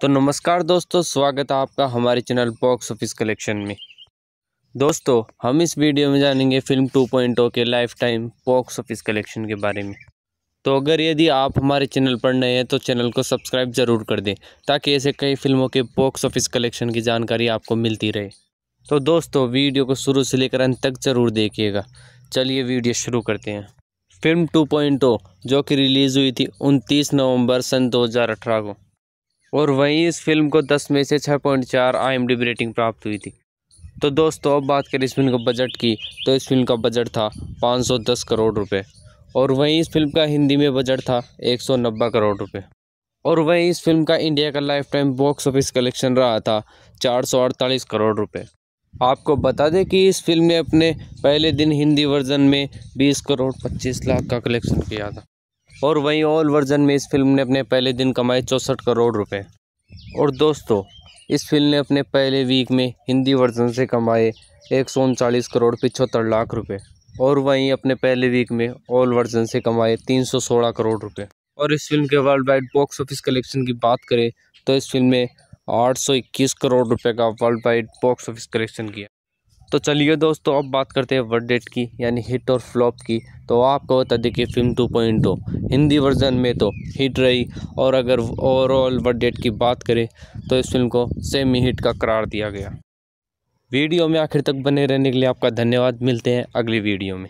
तो नमस्कार दोस्तों, स्वागत है आपका हमारे चैनल बॉक्स ऑफ़िस कलेक्शन में। दोस्तों, हम इस वीडियो में जानेंगे फ़िल्म 2.0 के life time box office collection के बारे में। तो अगर यदि आप हमारे चैनल पर नए हैं तो चैनल को सब्सक्राइब ज़रूर कर दें, ताकि ऐसे कई फ़िल्मों के बॉक्स ऑफ़िस कलेक्शन की जानकारी आपको मिलती रहे। तो दोस्तों, वीडियो को शुरू से लेकर अंत तक ज़रूर देखिएगा। चलिए वीडियो शुरू करते हैं। फ़िल्म 2.0 जो कि रिलीज़ हुई थी 29 नवंबर सन 2018 को। और वहीं इस फ़िल्म को 10 में से 6.4 आई एम रेटिंग प्राप्त हुई थी। तो दोस्तों, अब बात करें इस फ़िल्म का बजट की तो इस फ़िल्म का बजट था 510 करोड़ रुपए और वहीं इस फ़िल्म का हिंदी में बजट था 190 करोड़ रुपए और वहीं इस फ़िल्म का इंडिया का life time box office collection रहा था चार सौ अड़तालीस करोड़ रुपए। आपको बता दें कि इस फ़िल्म ने अपने पहले दिन हिंदी वर्जन में 20 करोड़ 25 लाख का कलेक्शन किया था। और वहीं ऑल वर्जन में इस फ़िल्म ने अपने पहले दिन कमाए चौंसठ करोड़ रुपए। और दोस्तों, इस फ़िल्म ने अपने पहले वीक में हिंदी वर्जन से कमाए एक सौ उनचालीस करोड़ पिछहत्तर लाख रुपए। और वहीं अपने पहले वीक में ऑल वर्जन से कमाए तीन सौ सोलह करोड़ रुपए। और इस फ़िल्म के world wide box office collection की बात करें तो इस फ़िल्म ने आठ सौ इक्कीस करोड़ रुपए का world wide box office collection किया। तो चलिए दोस्तों, अब बात करते हैं वर्ड डेट की, यानी हिट और फ्लॉप की। तो आपको बता दें कि फ़िल्म 2.0 हिंदी वर्जन में तो हिट रही, और अगर ओवरऑल वर्ड डेट की बात करें तो इस फ़िल्म को सेमी हिट का करार दिया गया। वीडियो में आखिर तक बने रहने के लिए आपका धन्यवाद। मिलते हैं अगली वीडियो में।